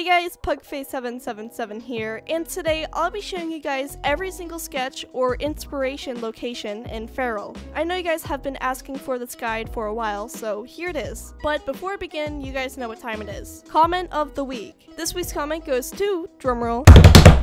Hey guys, Pugface777 here, and today I'll be showing you guys every single sketch or inspiration location in Feral. I know you guys have been asking for this guide for a while, so here it is. But before I begin, you guys know what time it is. Comment of the week. This week's comment goes to, drumroll,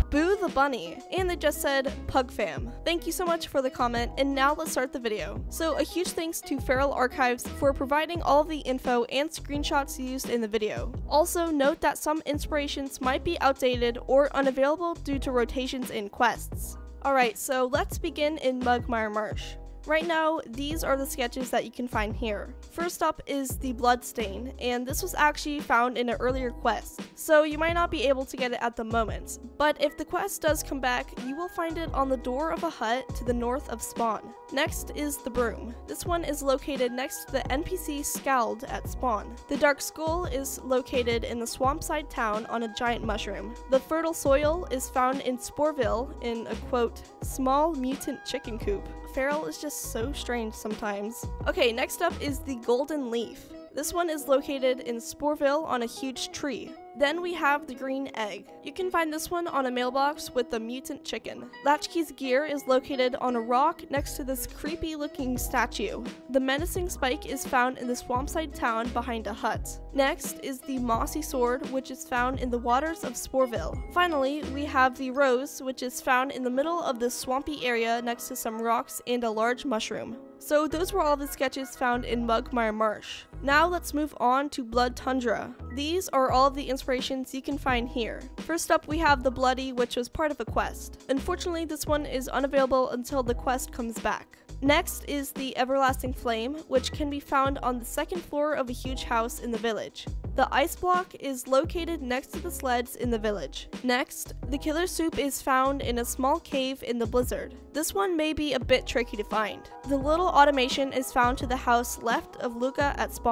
Boo the Bunny, and they just said Pug Fam. Thank you so much for the comment, and now let's start the video. So a huge thanks to Feral Archives for providing all the info and screenshots used in the video. Also note that some inspirations might be outdated or unavailable due to rotations in quests. Alright, so let's begin in Mugmire Marsh. Right now, these are the sketches that you can find here. First up is the Bloodstain, and this was actually found in an earlier quest, so you might not be able to get it at the moment, but if the quest does come back, you will find it on the door of a hut to the north of Spawn. Next is the Broom. This one is located next to the NPC Scald at Spawn. The Dark Skull is located in the Swampside town on a giant mushroom. The Fertile Soil is found in Sporeville in a quote, small mutant chicken coop. Feral is just so strange sometimes. Okay, next up is the Golden Leaf. This one is located in Sporeville on a huge tree. Then we have the green egg. You can find this one on a mailbox with the mutant chicken. Latchkey's gear is located on a rock next to this creepy looking statue. The menacing spike is found in the swampside town behind a hut. Next is the mossy sword which is found in the waters of Sporeville. Finally, we have the rose which is found in the middle of this swampy area next to some rocks and a large mushroom. So those were all the sketches found in Mugmire Marsh. Now let's move on to Blood Tundra. These are all the inspirations you can find here. First up we have the Bloody which was part of a quest. Unfortunately this one is unavailable until the quest comes back. Next is the Everlasting Flame, which can be found on the second floor of a huge house in the village. The ice block is located next to the sleds in the village. Next, the killer soup is found in a small cave in the blizzard. This one may be a bit tricky to find. The little automaton is found to the house left of Luca at spawn.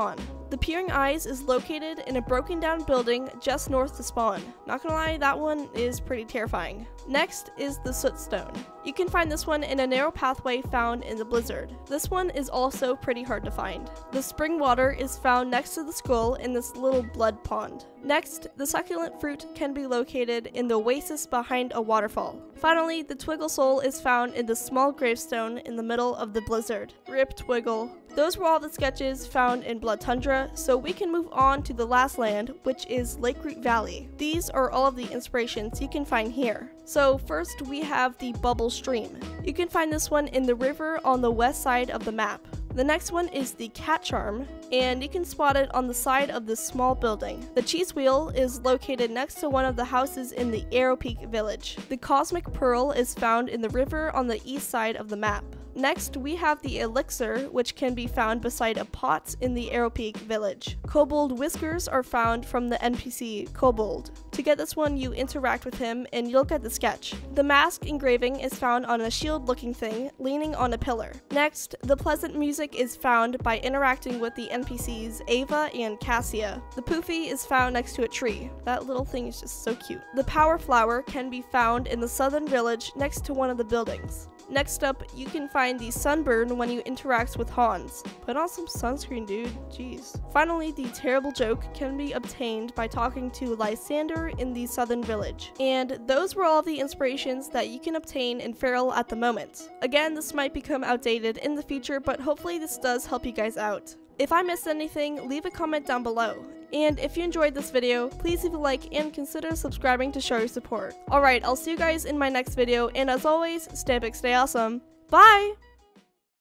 The Peering Eyes is located in a broken down building just north of spawn. Not gonna lie, that one is pretty terrifying. Next is the Sootstone. You can find this one in a narrow pathway found in the blizzard. This one is also pretty hard to find. The spring water is found next to the skull in this little blood pond. Next, the succulent fruit can be located in the oasis behind a waterfall. Finally, the Twiggle Soul is found in the small gravestone in the middle of the blizzard. Rip Twiggle. Those were all the sketches found in Blood Tundra, so we can move on to the last land, which is Lake Root Valley. These are all of the inspirations you can find here. So first we have the Bubble Stream. You can find this one in the river on the west side of the map. The next one is the Cat Charm, and you can spot it on the side of this small building. The Cheese Wheel is located next to one of the houses in the Arrow Peak village. The Cosmic Pearl is found in the river on the east side of the map. Next, we have the elixir, which can be found beside a pot in the Arrow Peak village. Kobold whiskers are found from the NPC Kobold. To get this one, you interact with him and you'll get the sketch. The mask engraving is found on a shield looking thing leaning on a pillar. Next, the pleasant music is found by interacting with the NPCs Ava and Cassia. The poofy is found next to a tree. That little thing is just so cute. The power flower can be found in the southern village next to one of the buildings. Next up, you can find the sunburn when you interact with Hans. Put on some sunscreen, dude. Jeez. Finally, the terrible joke can be obtained by talking to Lysander in the southern village. And those were all the inspirations that you can obtain in Feral at the moment. Again, this might become outdated in the future, but hopefully this does help you guys out. If I missed anything, leave a comment down below. And if you enjoyed this video, please leave a like and consider subscribing to show your support. Alright, I'll see you guys in my next video, and as always, stay big, stay awesome. Bye!